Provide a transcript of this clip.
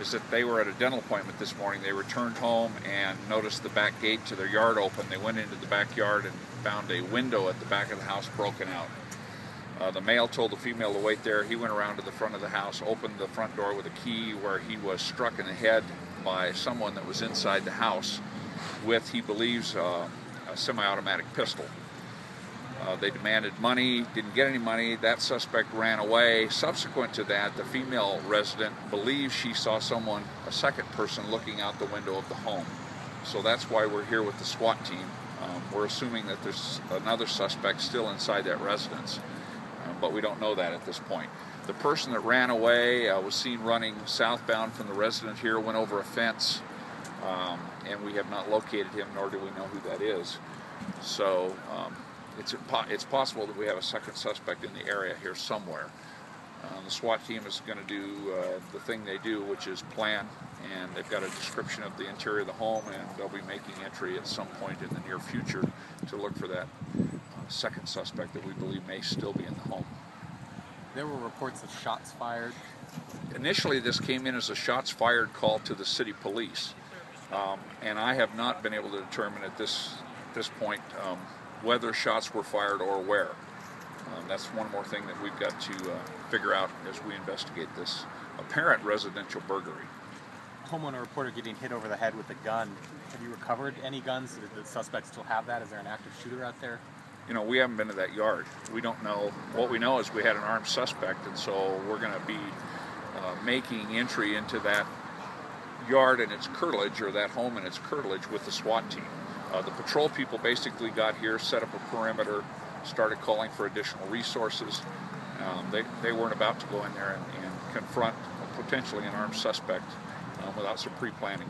is that they were at a dental appointment this morning. They returned home and noticed the back gate to their yard open. They went into the backyard and found a window at the back of the house broken out. Uh, the male told the female to wait there. He went around to the front of the house, opened the front door with a key where he was struck in the head by someone that was inside the house with, he believes, uh, a semi-automatic pistol. Uh, they demanded money, didn't get any money. That suspect ran away. Subsequent to that, the female resident believes she saw someone, a second person, looking out the window of the home. So that's why we're here with the SWAT team. Um, we're assuming that there's another suspect still inside that residence, um, but we don't know that at this point. The person that ran away uh, was seen running southbound from the resident here, went over a fence, um, and we have not located him, nor do we know who that is. So um, it's, it's possible that we have a second suspect in the area here somewhere. Uh, the SWAT team is going to do uh, the thing they do, which is plan, and they've got a description of the interior of the home, and they'll be making entry at some point in the near future to look for that uh, second suspect that we believe may still be in the home. There were reports of shots fired. Initially, this came in as a shots fired call to the city police, um, and I have not been able to determine at this this point um, whether shots were fired or where. Um, that's one more thing that we've got to uh, figure out as we investigate this apparent residential burglary. Homeowner reported getting hit over the head with a gun. Have you recovered any guns? Did the suspect still have that? Is there an active shooter out there? You know, we haven't been to that yard. We don't know. What we know is we had an armed suspect, and so we're going to be uh, making entry into that yard and its curtilage, or that home and its curtilage, with the SWAT team. Uh, the patrol people basically got here, set up a perimeter, started calling for additional resources. Um, they, they weren't about to go in there and, and confront potentially an armed suspect um, without some pre-planning.